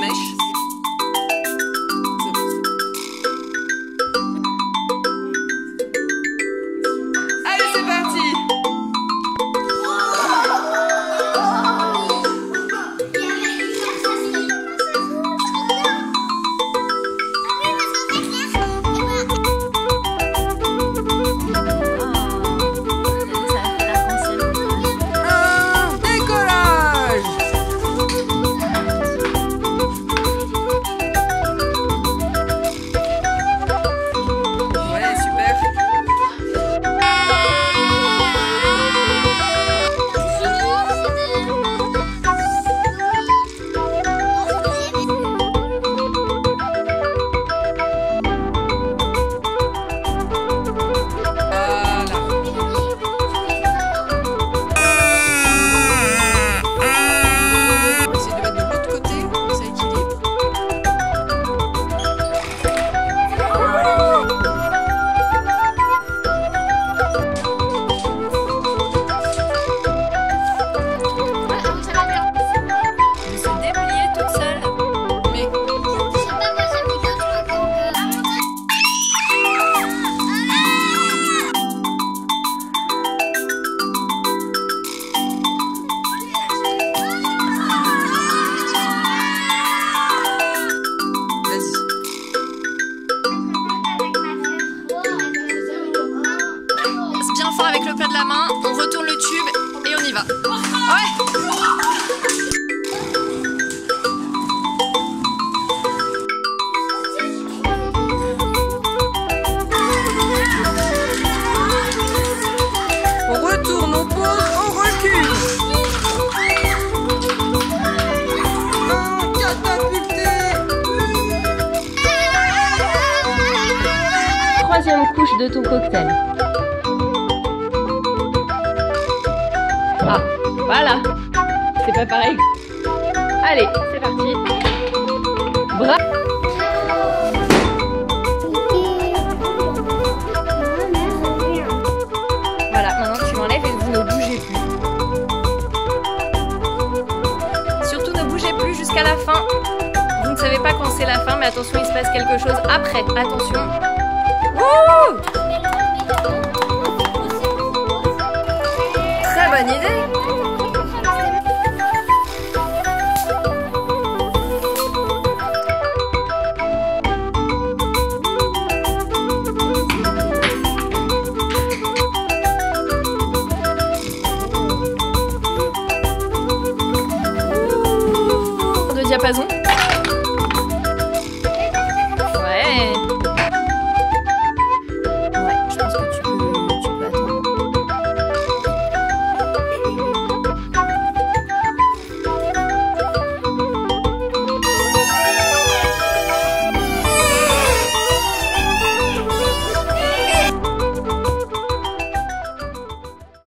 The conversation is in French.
Allez, c'est parti. Va. Ouais On retourne au pause, on recule. Non, catapulté. Troisième couche de ton cocktail. Voilà. C'est pas pareil. Allez, c'est parti. Bravo. Voilà, maintenant tu m'enlèves et vous ne bougez plus. Surtout ne bougez plus jusqu'à la fin. Vous ne savez pas quand c'est la fin, mais attention, il se passe quelque chose après. Attention. diapason.